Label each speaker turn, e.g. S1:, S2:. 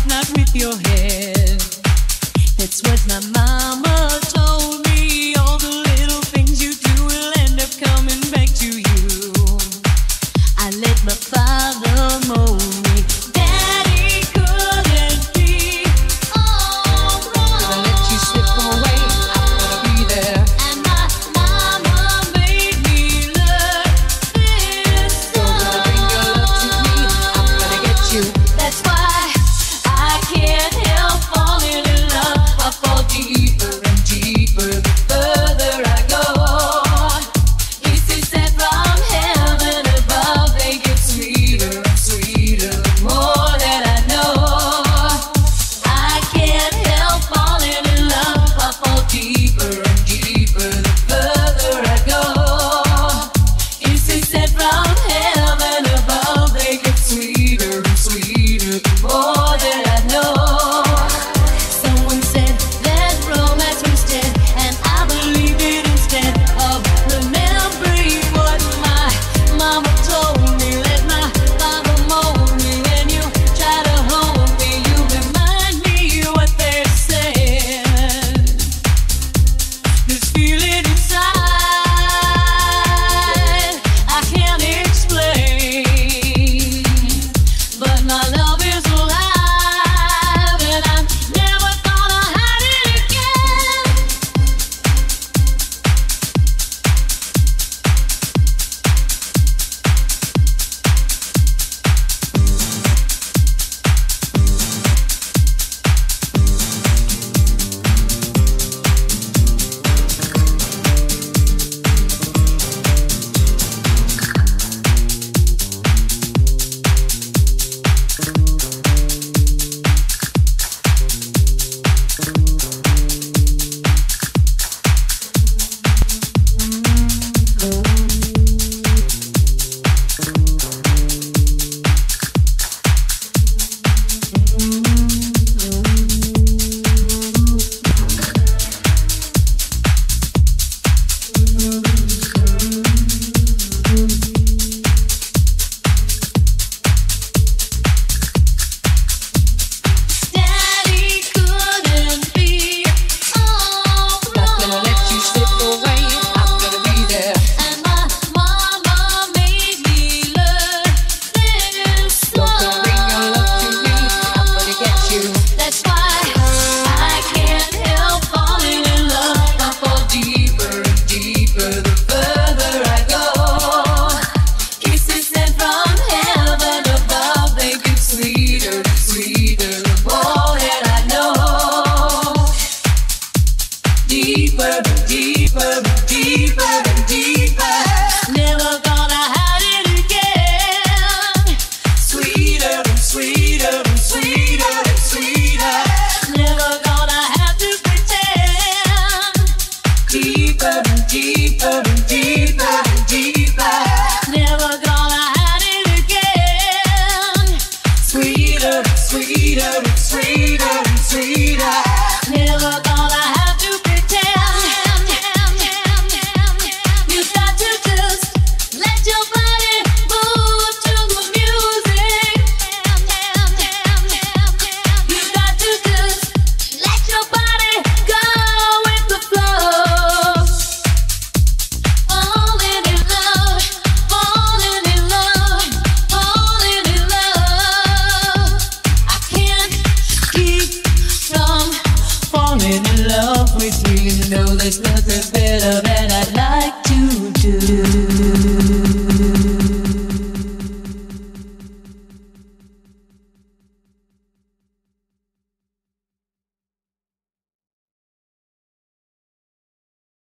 S1: heart, not with your head. That's what my mama told mình chỉ ta.